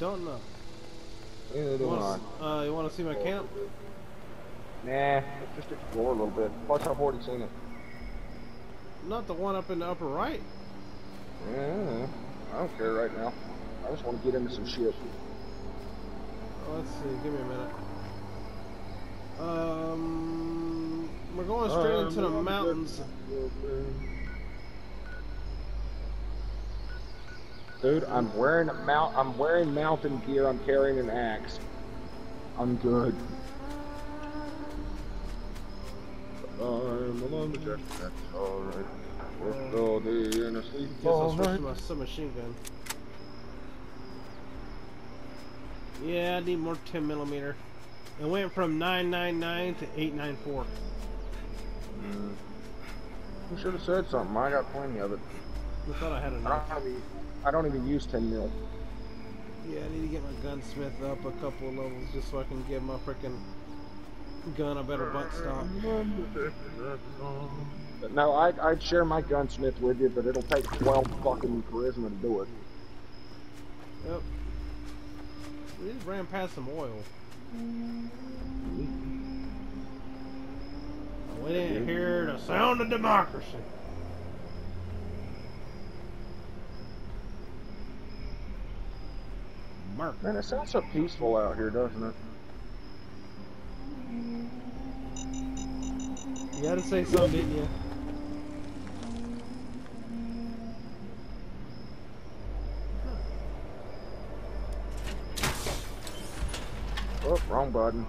Don't know. Neither You do I. want to uh, you want to see my camp? Nah, let's just explore a little bit. Plus, I've already seen it. Not the one up in the upper right. Yeah, I don't care right now. I just want to get into some shit. Oh, let's see. Give me a minute. Um, we're going straight into the mountains. Dude, I'm wearing a mount. I'm wearing mountain gear. I'm carrying an axe. I'm good. I'm a lumberjack. That's alright. Worked all day and I sleep Guess I'll all switch to my submachine gun. Yeah, I need more 10 millimeter. It went from 999 to 894. Mm. You should have said something. I got plenty of it. I thought I had I don't even, I don't even use 10 mil. Yeah, I need to get my gunsmith up a couple of levels just so I can give my freaking gun a better butt stop. No, I'd, I'd share my gunsmith with you, but it'll take 12 fucking charisma to do it. Yep. We just ran past some oil. Mm-hmm. We didn't hear the sound of democracy. Mark. Man, it sounds so peaceful out here, doesn't it? You gotta say something, didn't you? Oh, wrong button.